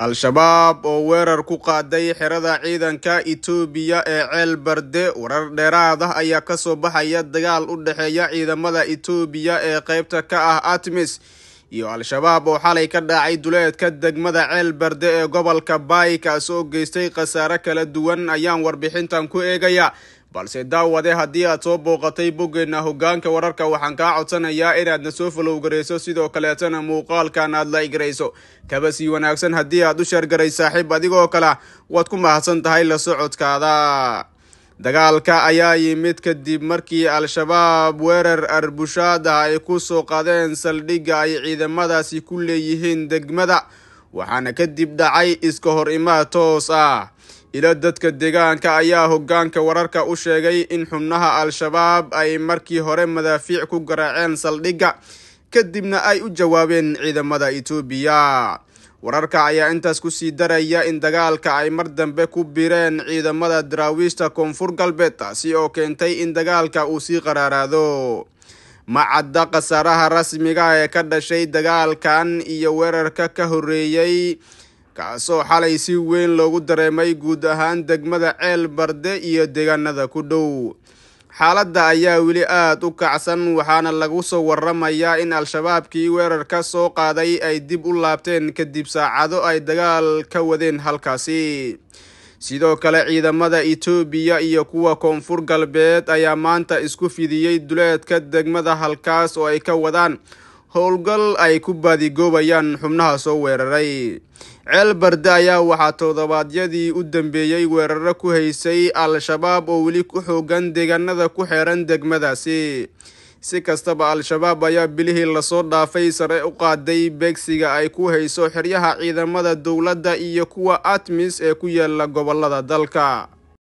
al-shabaab oo weerar ku qaaday xerada ciidanka itoobiya ee ceel barde warar dheeraad ah ayaa ka soo baxaya dagaal u dhexeeya ciidamada itoobiya ee qeybta ka ah atmis iyo al-shabaab oo xalay ka dhacay duleedka degmada ceel barde ee gobolka baay kaas oo geystay khasaare kala duwan ayaan warbixintan ku eegaya balse daawade haddii aad soo booqatay boggeena hogaanka wararka waxaan kaa codsanayaa inaadna soo falowgarayso sidoo kaleetana muuqaalkan aad la igrayso. Kaba sii wanaagsan haddii aad u sheergaray saaxiib adigoo kale waad ku mahadsan tahay la socodkaada. Dagaalka ayaa yimid kadib markii al-shabaab weerar arbushaad ah ay ku soo qaadeen saldhigga ay ciidamadaasi ku leeyihiin degmada waxaana kadib dhacay iska hor imaad toos ah ilo dadka deegaanka ayaa hogaanka wararka u sheegay in xubnaha al-shabaab ay markii hore madaafiic ku garaaceen saldhigga kadibna ay u jawaabeen ciidamada itoobiya. Wararka ayaa intaas ku sii daraya in dagaalka ay mar dambe ku bireen ciidamada daraawiishta koonfur galbeed taasi oo keentay in dagaalka uu sii qaraaraado. Ma cadda khasaaraha rasmiga ee ka dhashay dagaalkan iyo weerarka ka horreeyey kaasoo xalay si weyn loogu dareemay guud ahaan degmada ceel barde iyo deegaanada ku dhow. Xaaladda ayaa weli aada u kacsan waxaana lagu soo waramayaa in al-shabaabkii weerarka soo qaaday ay dib u laabteen kadib saacado ay dagaal ka wadeen halkaasi. Sidoo kale ciidamada itoobiya iyo kuwa koonfur galbeed ayaa maanta isku fidiyey duleedka degmada halkaas oo ay ka wadaan howlgal ay ku baadigoobayaan xubnaha soo weeraray. Ceel barde ayaa waxaa toddobaadyadii u dambeeyey weeraro ku haysay al-shabaab oo weli ku xoogan deegaanada ku xeeran degmadaasi. Si kastaba al-shabaab ayaa bilihii la soo dhaafay sare u qaaday beegsiga ay ku hayso xeryaha ciidamada dowladda iyo kuwa atmis ee ku yaalla gobollada dalka